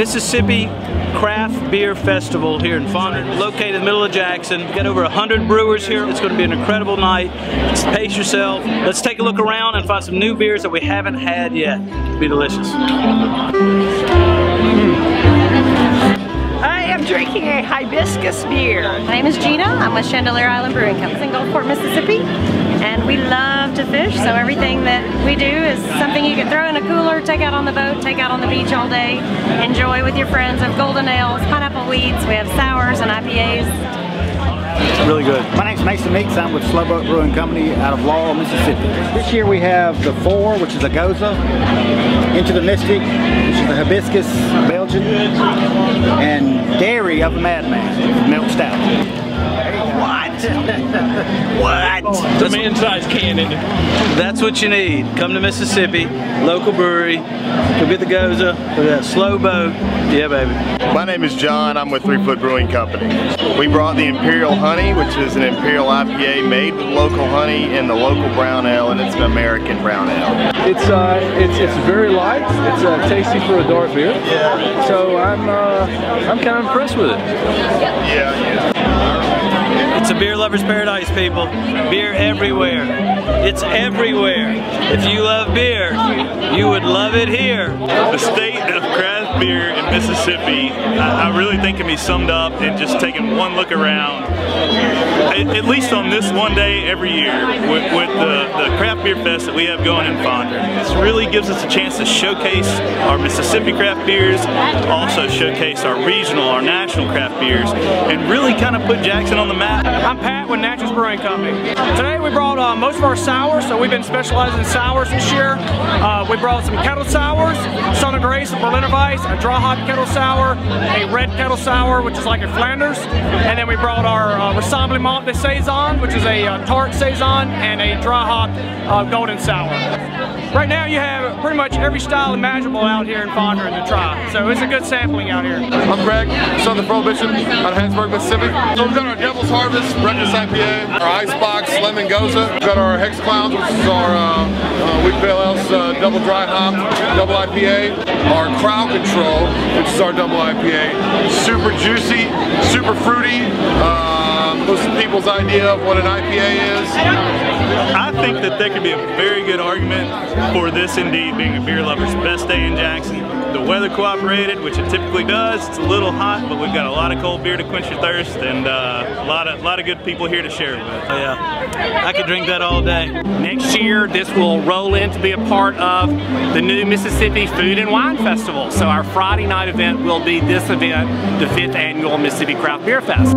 Mississippi Craft Beer Festival here in Fondren, located in the middle of Jackson. We've got over 100 brewers here. It's going to be an incredible night. Just pace yourself. Let's take a look around and find some new beers that we haven't had yet. It'll be delicious. I am drinking a hibiscus beer. My name is Gina. I'm with Chandeleur Island Brewing Company in Gulfport, Mississippi. And we love to fish, so everything that we do is something you can throw in a cooler, take out on the boat, take out on the beach all day, enjoy with your friends. We have golden ales, pineapple weeds, we have sours and IPAs. Really good. My name's Mason Meeks. I'm with Slowboat Brewing Company out of Laurel, Mississippi. This year we have the Four, which is a Gose, Into the Mystic, which is the Hibiscus Belgian, and Dairy of a Madman, Milk Stout. What? The man-sized can in it. That's what you need. Come to Mississippi, local brewery, go get the Gose, go that slow boat. Yeah, baby. My name is John. I'm with Threefoot Brewing Company. We brought the Imperial Honey, which is an Imperial IPA made with local honey and the local brown ale, and it's an American brown ale. It's uh, it's it's very light. It's uh, tasty for a dark beer. Yeah. So I'm uh, I'm kind of impressed with it. Yeah. It's a beer lover's paradise, people. Beer everywhere. It's everywhere. If you love beer, you would love it here. The state of craft beer in Mississippi, I, I really think can be summed up in just taking one look around, at, at least on this one day every year, with, with the, the craft beer fest that we have going in Fondren. This really gives us a chance to showcase our Mississippi craft beers, also showcase our regional, our national craft beers, and really kind of put Jackson on the map. I'm Pat with Naturals Brewing Company. Today we brought uh, most of our sours, so we've been specializing in sours this year. Uh, we brought some kettle sours, Son of Grace, a Berliner Weiss, a dry hop kettle sour, a red kettle sour, which is like a Flanders, and then we brought our uh, Rassemblement de Saison, which is a uh, tart Saison, and a dry hop uh, golden sour. Right now you have pretty much every style imaginable out here in Fondren to try, so it's a good sampling out here. I'm Greg, Southern Prohibition out of Hattiesburg, Mississippi. So we've got our Devil's Harvest Breakfast IPA, our Icebox Lemon Gose. We've got our Hex Clowns, which is our uh, uh, Wheat Pale Ale's uh, Double Dry Hop, Double IPA. Our Crowd Control, which is our Double IPA. Super juicy, super fruity. Um, most people's idea of what an IPA is. I think that there could be a very good argument for this indeed being a beer lover's best day in Jackson. The weather cooperated, which it typically does. It's a little hot, but we've got a lot of cold beer to quench your thirst and uh, a lot of, lot of good people here to share it with. Oh, yeah. I could drink that all day. Next year, this will roll in to be a part of the new Mississippi Food and Wine Festival. So our Friday night event will be this event, the fifth annual Mississippi Craft Beer Fest.